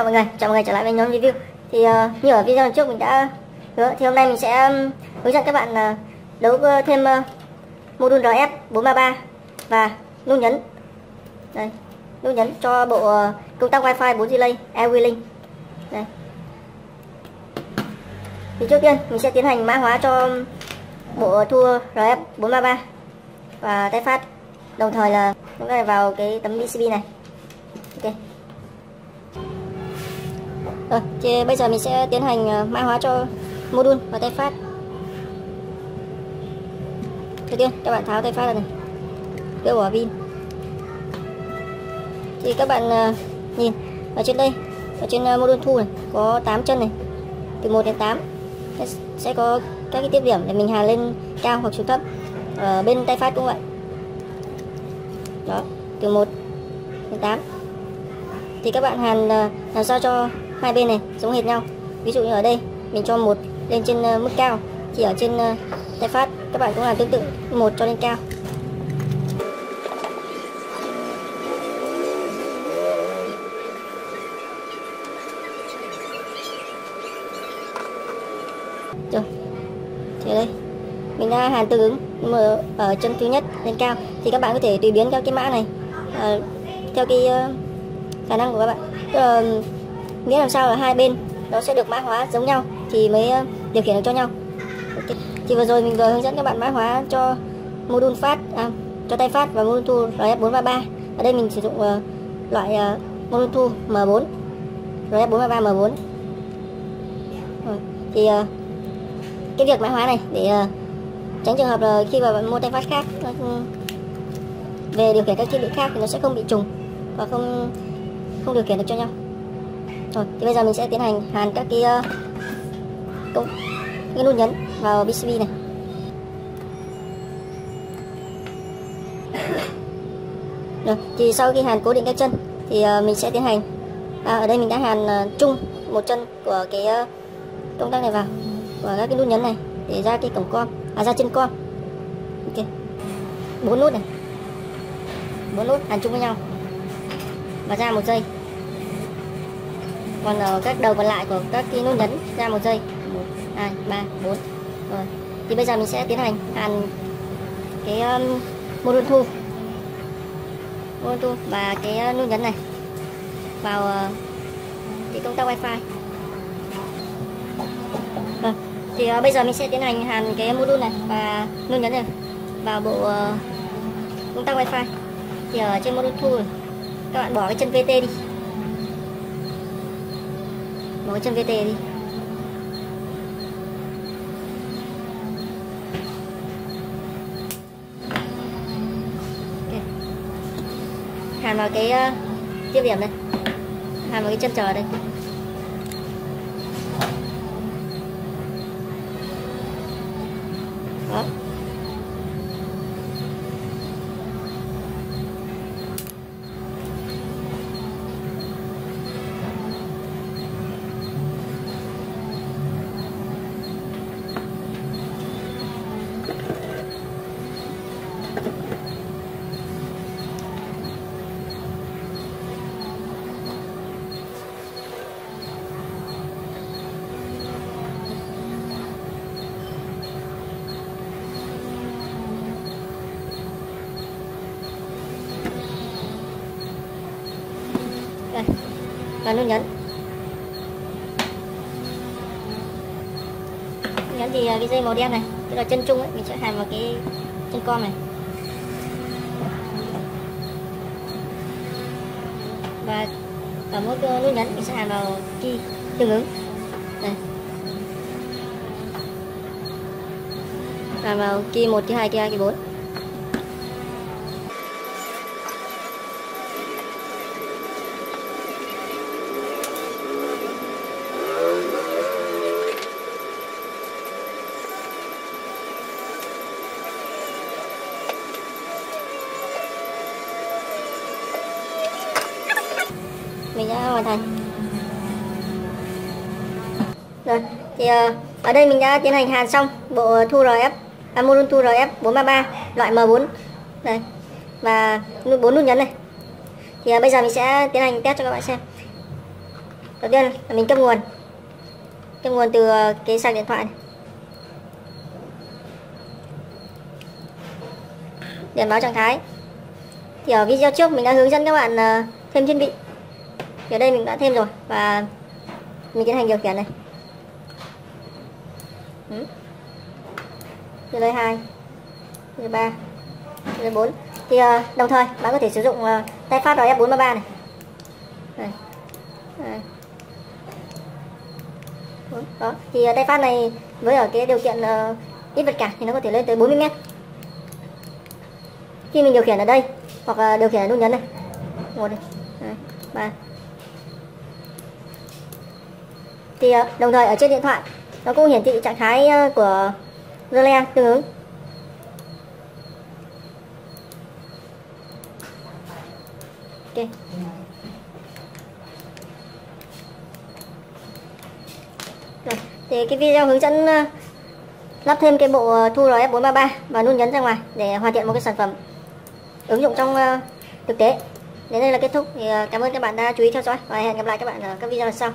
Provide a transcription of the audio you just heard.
chào mọi người, chào mọi người trở lại với nhóm review. Thì uh, như ở video trước mình đã hứa thì hôm nay mình sẽ um, hướng dẫn các bạn uh, đấu uh, thêm uh, module RF 433 và nút nhấn. Đây, nút nhấn cho bộ uh, công tắc Wi-Fi 4 relay Airwheeling. Đây. Thì trước tiên mình sẽ tiến hành mã hóa cho bộ thu RF 433 và tay phát đồng thời là chúng ta vào cái tấm PCB này. Ok. Rồi, thì bây giờ mình sẽ tiến hành ờ, mã hóa cho module và tay phát. Đầu tiên các bạn tháo tay phát ra này. Đưa bỏ pin. Thì các bạn ờ, nhìn ở trên đây, ở trên module thu này có 8 chân này. Từ 1 đến 8 sẽ có các cái tiếp điểm để mình hàn lên cao hoặc xuống thấp. Ở bên tay phát cũng vậy. Đó, từ 1 đến 8 thì các bạn hàn làm sao cho hai bên này giống hệt nhau. Ví dụ như ở đây mình cho một lên trên uh, mức cao thì ở trên ờ, uh, tay phát các bạn cũng làm tương tự một cho lên cao. Rồi thì đây mình đã hàn tương ứng mở ở chân thứ nhất lên cao thì các bạn có thể tùy biến theo cái mã này. Uh, theo cái uh, khả năng của các bạn. Uh, nghĩa làm sao là hai bên nó sẽ được mã hóa giống nhau thì mới ờ, điều khiển được cho nhau. Okay. thì vừa rồi mình vừa hướng dẫn các bạn mã hóa cho module phát à, cho tay phát và module thu RF433 ở đây mình sử dụng uh, loại uh, module thu M4 RF433 M4 rồi. thì uh, cái việc mã hóa này để uh, tránh trường hợp là khi mà bạn mua tay phát khác nó, về điều khiển các thiết bị khác thì nó sẽ không bị trùng và không không điều khiển được cho nhau rồi thì bây giờ mình sẽ tiến hành hàn các cái uh, công cái nút nhấn vào PCB này. Rồi thì sau khi hàn cố định các chân thì uh, mình sẽ tiến hành à, ở đây mình đã hàn uh, chung một chân của cái uh, công tắc này vào và các cái nút nhấn này để ra cái cổng con, à ra chân con, ok. Bốn nút này. Bốn nút hàn chung với nhau. Và ra một giây còn ở các đầu còn lại của các cái nút nhấn ra một giây. Một hai ba bốn. Rồi. Thì bây giờ mình sẽ tiến hành hàn cái um, module thu. Module thu và cái ờ, uh, nút nhấn này vào uh, cái công tắc wifi. Rồi thì uh, bây giờ mình sẽ tiến hành hàn cái module này và nút nhấn này vào bộ uh, công tắc wifi. Thì ở trên module thu các bạn bỏ cái chân VT đi nối chân VT đi. Okay. hàn vào cái ờ, uh, tiếp điểm đây. Hàn vào cái chân chờ đây. Đó. Là nút nhấn nhấn thì à, cái dây màu đen này tức là chân trung ấy, mình sẽ hàn vào cái chân con này. Và ở mỗi nút nhấn mình sẽ hàn vào key tương ứng. Đây hàn vào key một key hai key hai key bốn. Hoàn thành rồi thì uh, ở đây mình đã tiến hành hàn xong bộ thu RF à, module thu RF 433 loại M4 đây và bốn nút nhấn này. Thì uh, bây giờ mình sẽ tiến hành test cho các bạn xem. Đầu tiên là mình cấp nguồn. Cấp nguồn từ ờ, cái sạc điện thoại này. đèn báo trạng thái. Thì ở video trước mình đã hướng dẫn các bạn ờ, thêm thiết bị thì ở đây mình đã thêm rồi và mình tiến hành điều khiển này. Ừ. đây hai từ ba đây bốn. Thì uh, đồng thời bạn có thể sử dụng uh, tay phát RF433 này. Đây. Đây. đó. Thì uh, tay phát này với ở cái điều kiện uh, ít vật cản thì nó có thể lên tới 40 mét. Khi mình điều khiển ở đây hoặc điều khiển ở nút nhấn này. Một này. Hai ba. Thì ờ, đồng thời ở trên điện thoại nó cũng hiển thị trạng thái ờ, của relay tương ứng. Ok. Rồi, thì cái video hướng dẫn ờ, lắp thêm cái bộ thu RF433 và nút nhấn ra ngoài để hoàn thiện một cái sản phẩm ứng dụng trong thực tế. Đến đây là kết thúc. Thì cảm ơn các bạn đã chú ý theo dõi và hẹn gặp lại các bạn ở các video lần sau.